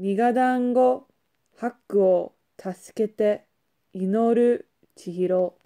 ニガ団子ハックを助けて祈る千尋。